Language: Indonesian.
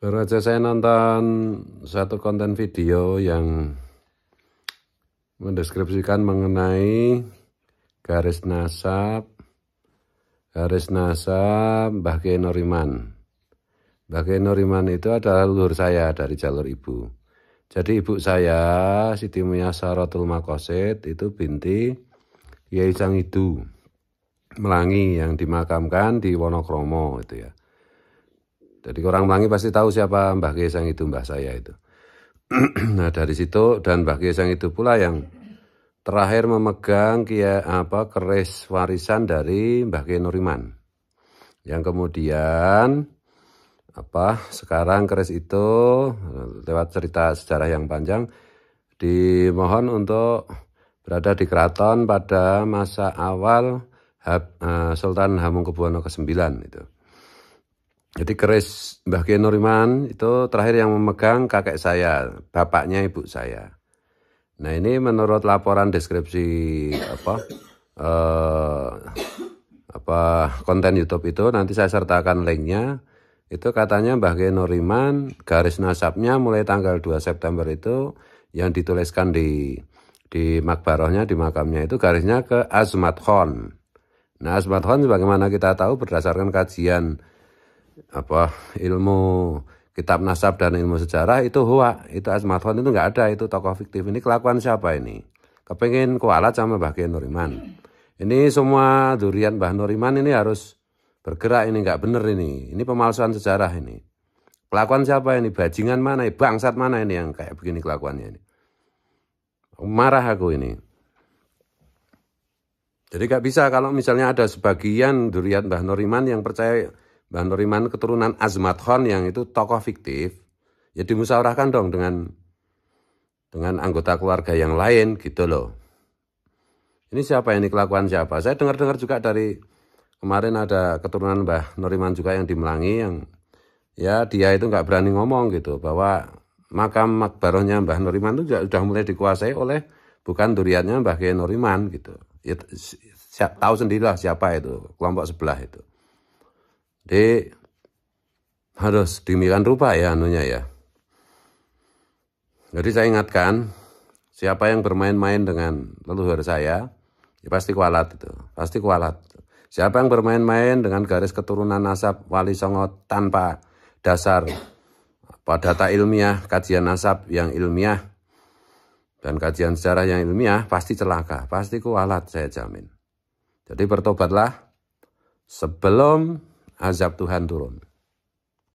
Baru aja saya nonton satu konten video yang mendeskripsikan mengenai garis nasab garis nasab Mbah Kiai Noriman. Mbah Kiai Noriman itu adalah leluhur saya dari jalur ibu. Jadi ibu saya Siti Muyasaratul Makosid itu binti Kiai Sangidu Melangi yang dimakamkan di Wonokromo itu ya. Jadi orang Melangi pasti tahu siapa Mbah Gesang itu Mbah saya itu. nah dari situ dan Mbah Gesang itu pula yang terakhir memegang kia apa keris warisan dari Mbah Kiai Nuriman. Yang kemudian apa sekarang keris itu lewat cerita sejarah yang panjang dimohon untuk berada di keraton pada masa awal eh, Sultan Hamengkubuwono ke-9 itu. Jadi keris Mbah Kiai Nuriman itu terakhir yang memegang kakek saya, bapaknya ibu saya. Nah ini menurut laporan deskripsi apa eh, apa konten YouTube itu nanti saya sertakan linknya. Itu katanya Mbah Kiai Nuriman garis nasabnya mulai tanggal 2 September itu yang dituliskan di di makbarohnya di makamnya itu garisnya ke Azmat Khan. Nah Azmat Khan sebagaimana kita tahu berdasarkan kajian apa ilmu kitab nasab dan ilmu sejarah itu huwa itu Azmathon itu nggak ada itu tokoh fiktif. Ini kelakuan siapa ini? Kepengen kualat sama Mbah Nuriman. Ini semua durian Mbah Nuriman ini harus bergerak ini nggak bener ini. Ini pemalsuan sejarah ini. Kelakuan siapa ini? Bajingan mana bangsat mana ini yang kayak begini kelakuannya ini? Marah aku ini. Jadi nggak bisa kalau misalnya ada sebagian durian Mbah Nuriman yang percaya Mbah Nuriman keturunan Azmat Khan yang itu tokoh fiktif, ya dimusyawarahkan dong dengan dengan anggota keluarga yang lain gitu loh. Ini siapa ini kelakuan siapa? Saya dengar-dengar juga dari kemarin ada keturunan Mbah Nuriman juga yang dimelangi yang ya dia itu nggak berani ngomong gitu bahwa makam makbarohnya Mbah Nuriman itu sudah mulai dikuasai oleh bukan duriannya Mbah Kiai Nuriman gitu. Ya, siap, tahu sendirilah siapa itu kelompok sebelah itu. Jadi harus demikian rupa ya anunya ya. Jadi saya ingatkan, siapa yang bermain-main dengan leluhur saya, ya pasti kualat itu, pasti kualat. Siapa yang bermain-main dengan garis keturunan nasab wali songo tanpa dasar pada data ilmiah, kajian nasab yang ilmiah, dan kajian sejarah yang ilmiah, pasti celaka, pasti kualat saya jamin. Jadi bertobatlah sebelum azab Tuhan turun.